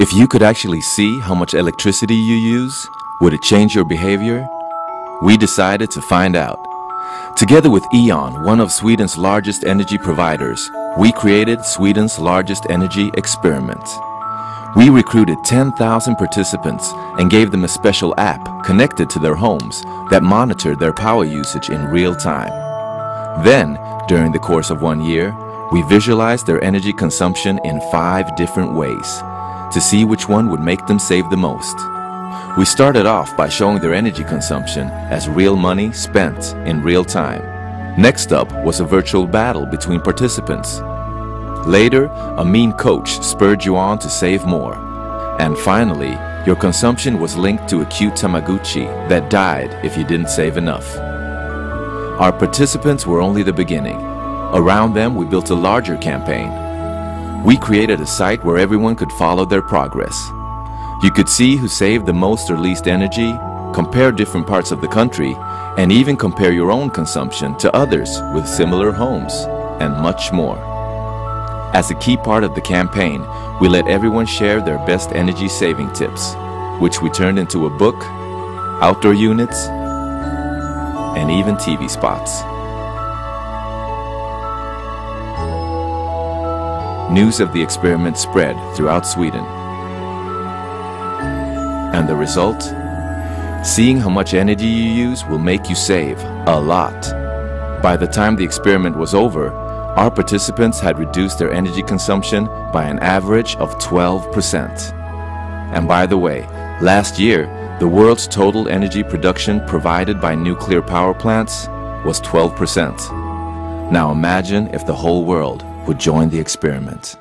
If you could actually see how much electricity you use, would it change your behavior? We decided to find out. Together with E.ON, one of Sweden's largest energy providers, we created Sweden's largest energy experiment. We recruited 10,000 participants and gave them a special app connected to their homes that monitored their power usage in real time. Then, during the course of one year, we visualized their energy consumption in five different ways to see which one would make them save the most. We started off by showing their energy consumption as real money spent in real time. Next up was a virtual battle between participants. Later, a mean coach spurred you on to save more. And finally, your consumption was linked to a cute Tamagotchi that died if you didn't save enough. Our participants were only the beginning. Around them, we built a larger campaign. We created a site where everyone could follow their progress. You could see who saved the most or least energy, compare different parts of the country, and even compare your own consumption to others with similar homes, and much more. As a key part of the campaign, we let everyone share their best energy saving tips, which we turned into a book, outdoor units, and even TV spots. News of the experiment spread throughout Sweden. And the result? Seeing how much energy you use will make you save a lot. By the time the experiment was over, our participants had reduced their energy consumption by an average of 12%. And by the way, last year, the world's total energy production provided by nuclear power plants was 12%. Now imagine if the whole world would join the experiment.